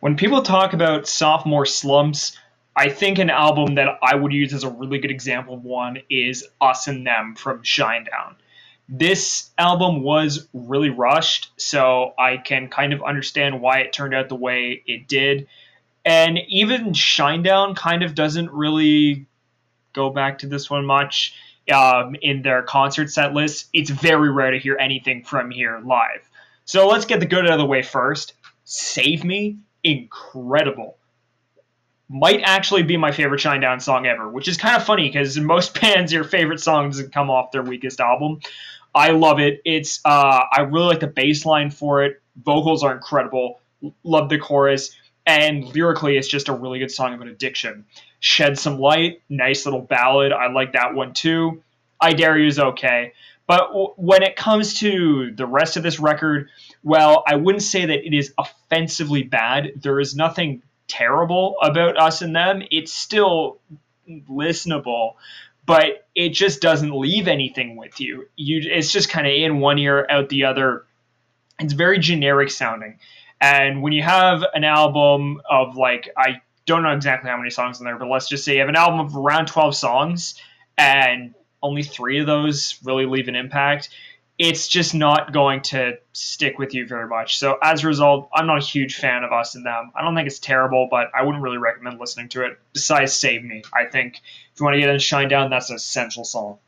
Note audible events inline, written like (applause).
When people talk about sophomore slumps, I think an album that I would use as a really good example of one is Us and Them from Shinedown. This album was really rushed, so I can kind of understand why it turned out the way it did. And even Shinedown kind of doesn't really go back to this one much um, in their concert set list. It's very rare to hear anything from here live. So let's get the good out of the way first. Save Me incredible. Might actually be my favorite Shinedown song ever, which is kind of funny because in (laughs) most bands, your favorite song doesn't come off their weakest album. I love it. It's uh, I really like the bass line for it. Vocals are incredible. Love the chorus, and lyrically, it's just a really good song about addiction. Shed some light, nice little ballad. I like that one too. I Dare You is okay. But w- when it comes to the rest of this record, well, I wouldn't say that it is offensively bad. There is nothing terrible about us and them. It's still listenable, but it just doesn't leave anything with you. You, it's just kind of in one ear, out the other. It's very generic sounding. And when you have an album of like, I don't know exactly how many songs in there, but let's just say you have an album of around 12 songs and only three of those really leave an impact, it's just not going to stick with you very much. So as a result, I'm not a huge fan of Us and Them. I don't think it's terrible, but I wouldn't really recommend listening to it. Besides Save Me, I think if you want to get into Shinedown, that's an essential song.